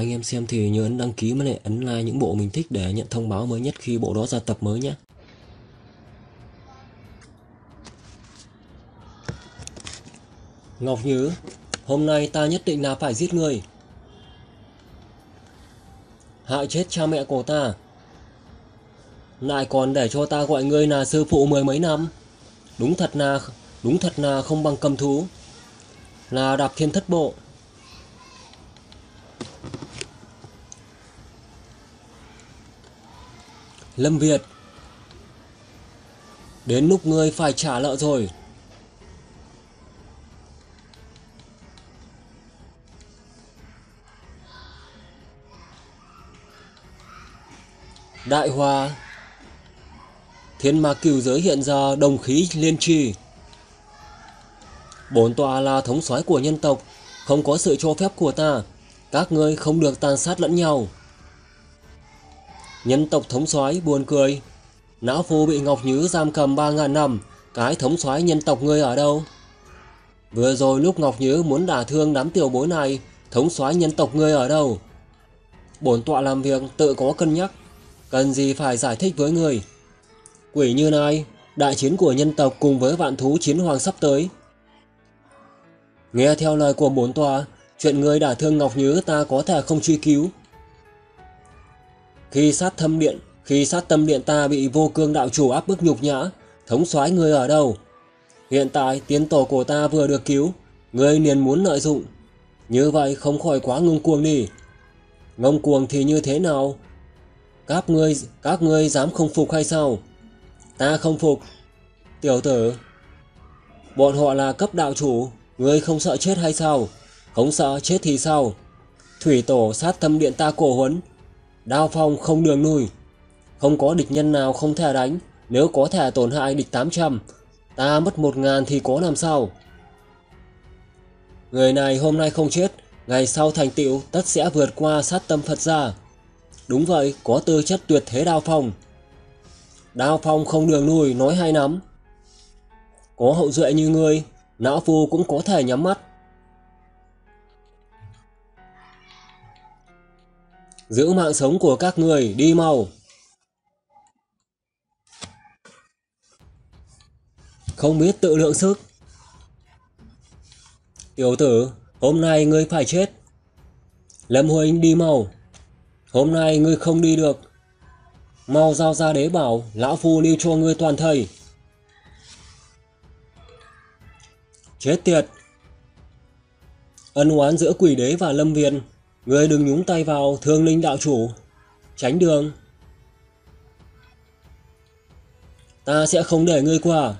Anh em xem thì nhớ ấn đăng ký với lại ấn like những bộ mình thích để nhận thông báo mới nhất khi bộ đó ra tập mới nhé. Ngọc Nhứ, hôm nay ta nhất định là phải giết người. Hại chết cha mẹ của ta. Lại còn để cho ta gọi ngươi là sư phụ mười mấy năm. Đúng thật là đúng thật là không bằng cầm thú. Là đạp thiên thất bộ. Lâm Việt. Đến lúc ngươi phải trả nợ rồi. Đại Hòa, Thiên ma cửu giới hiện ra đồng khí liên trì Bốn tòa là thống soái của nhân tộc, Không có sự cho phép của ta. Các ngươi không được tàn sát lẫn nhau. Nhân tộc thống soái buồn cười. Não phu bị Ngọc Nhứ giam cầm ba ngàn năm, Cái thống soái nhân tộc ngươi ở đâu? Vừa rồi lúc Ngọc Nhứ muốn đả thương đám tiểu bối này, Thống soái nhân tộc ngươi ở đâu? Bổn tọa làm việc tự có cân nhắc, Cần gì phải giải thích với người? Quỷ như này, Đại chiến của nhân tộc cùng với vạn thú chiến hoàng sắp tới. Nghe theo lời của bốn tòa Chuyện người đả thương Ngọc Nhứ ta có thể không truy cứu. Khi sát thâm điện Khi sát tâm điện ta bị vô cương đạo chủ áp bức nhục nhã Thống soái người ở đâu Hiện tại tiến tổ của ta vừa được cứu Người liền muốn lợi dụng Như vậy không khỏi quá ngông cuồng đi Ngông cuồng thì như thế nào các ngươi, các ngươi dám không phục hay sao? Ta không phục. Tiểu tử, bọn họ là cấp đạo chủ, ngươi không sợ chết hay sao? Không sợ chết thì sao? Thủy tổ sát thâm điện ta cổ huấn, đao phong không đường nuôi. Không có địch nhân nào không thể đánh, nếu có thể tổn hại địch 800, ta mất 1.000 thì có làm sao? Người này hôm nay không chết, ngày sau thành tựu tất sẽ vượt qua sát tâm Phật gia. Đúng vậy, có tư chất tuyệt thế đao phong. Đao phong không đường nuôi, nói hay lắm. Có hậu duệ như ngươi, não phu cũng có thể nhắm mắt. Giữ mạng sống của các người, đi mau. Không biết tự lượng sức. Tiểu tử, hôm nay ngươi phải chết. Lâm Huynh đi mau. Hôm nay ngươi không đi được. Mau giao ra đế bảo, lão phu lưu cho ngươi toàn thầy. Chết tiệt! Ân oán giữa quỷ đế và lâm viên. Ngươi đừng nhúng tay vào thương linh đạo chủ. Tránh đường. Ta sẽ không để ngươi qua.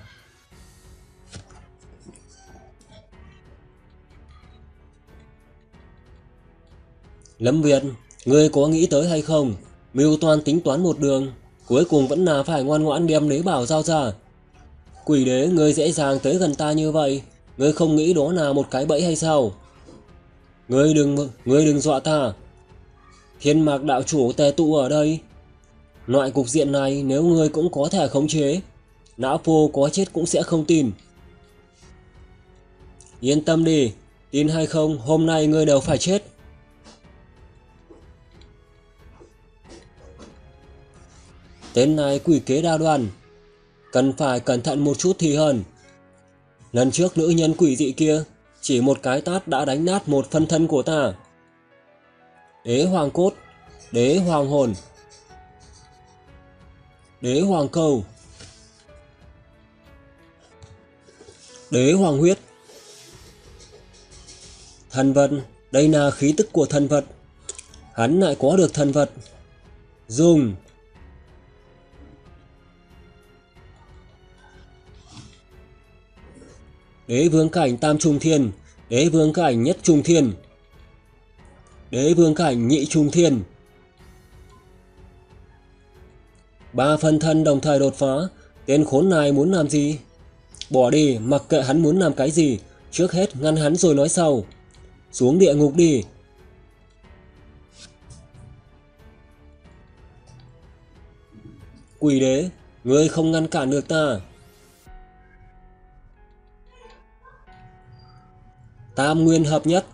Lâm Việt, Ngươi có nghĩ tới hay không? Mưu toan tính toán một đường, cuối cùng vẫn là phải ngoan ngoãn đem lấy bảo giao ra. Quỷ đế, ngươi dễ dàng tới gần ta như vậy, ngươi không nghĩ đó là một cái bẫy hay sao? Ngươi đừng, ngươi đừng dọa ta. Thiên mạc đạo chủ tề tụ ở đây. Loại cục diện này nếu ngươi cũng có thể khống chế, não phô có chết cũng sẽ không tin. Yên tâm đi, tin hay không, hôm nay ngươi đều phải chết. Tên này quỷ kế đa đoan Cần phải cẩn thận một chút thì hơn Lần trước nữ nhân quỷ dị kia chỉ một cái tát đã đánh nát một phân thân của ta. Đế hoàng cốt, Đế hoàng hồn. Đế hoàng cầu. Đế hoàng huyết. Thần vật, Đây là khí tức của thần vật. Hắn lại có được thần vật. Dùng. Đế vương cảnh tam trung thiên, đế vương cảnh nhất trung thiên, đế vương cảnh nhị trung thiên. Ba phân thân đồng thời đột phá, tên khốn này muốn làm gì? Bỏ đi, mặc kệ hắn muốn làm cái gì, trước hết ngăn hắn rồi nói sau. Xuống địa ngục đi. Quỷ đế, ngươi không ngăn cản được ta. Tam nguyên hợp nhất.